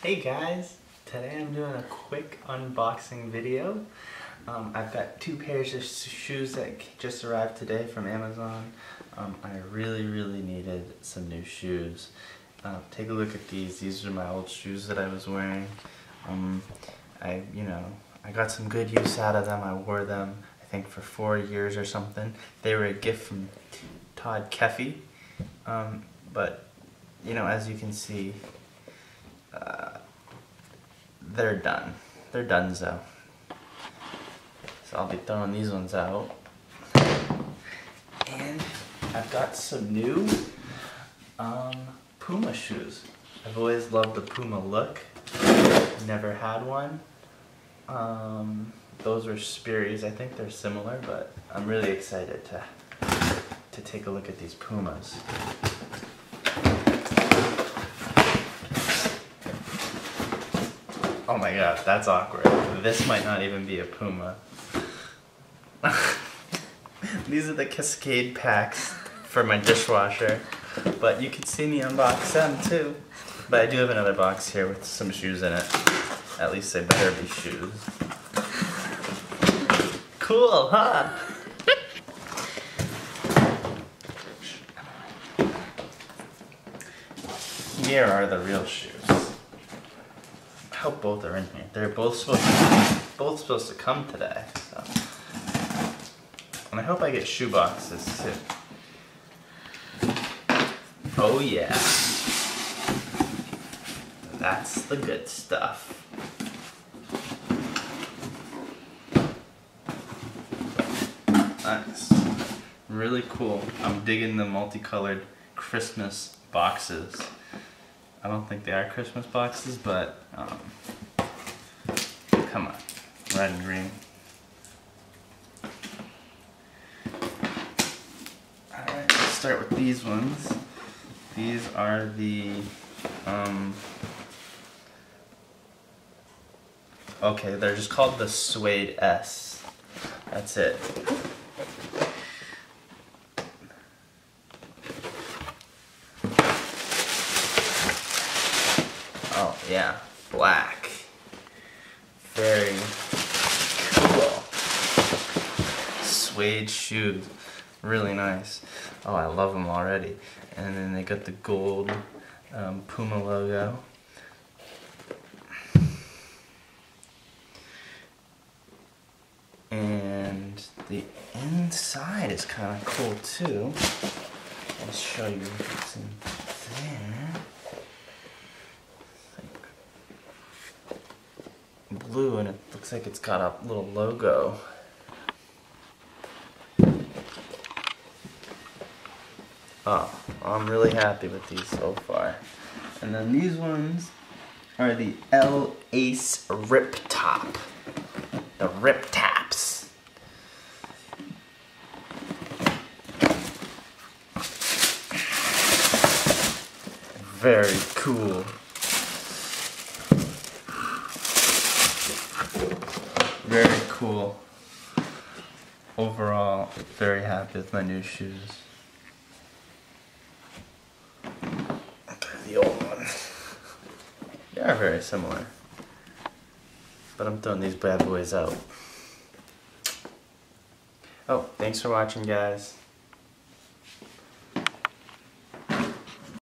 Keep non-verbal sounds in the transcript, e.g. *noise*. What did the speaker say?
Hey guys, today I'm doing a quick unboxing video. Um, I've got two pairs of shoes that just arrived today from Amazon. Um, I really, really needed some new shoes. Uh, take a look at these. These are my old shoes that I was wearing. Um, I, you know, I got some good use out of them. I wore them, I think, for four years or something. They were a gift from Todd Keffy. Um, but, you know, as you can see, they're done. They're done, so. So I'll be throwing these ones out. And I've got some new um, Puma shoes. I've always loved the Puma look. Never had one. Um, those are Sperry's. I think they're similar, but I'm really excited to to take a look at these Pumas. Oh my god, that's awkward. This might not even be a Puma. *laughs* These are the Cascade packs for my dishwasher. But you can see me unbox them too. But I do have another box here with some shoes in it. At least they better be shoes. Cool, huh? Here are the real shoes. I hope both are in here. They're both supposed to, both supposed to come today. So. And I hope I get shoe boxes too. Oh yeah. That's the good stuff. Nice. Really cool. I'm digging the multicolored Christmas boxes. I don't think they are Christmas boxes, but um, come on, red and green. Alright, let's start with these ones. These are the, um, okay, they're just called the Suede S. That's it. Oh, yeah, black. Very cool. Suede shoes, really nice. Oh, I love them already. And then they got the gold um, Puma logo. And the inside is kind of cool too. I'll show you what's in there. Blue and it looks like it's got a little logo. Oh, I'm really happy with these so far. And then these ones are the L Ace Rip Top. The Rip Taps. Very cool. Very cool. Overall, very happy with my new shoes. The old one. *laughs* They are very similar. But I'm throwing these bad boys out. Oh, thanks for watching guys.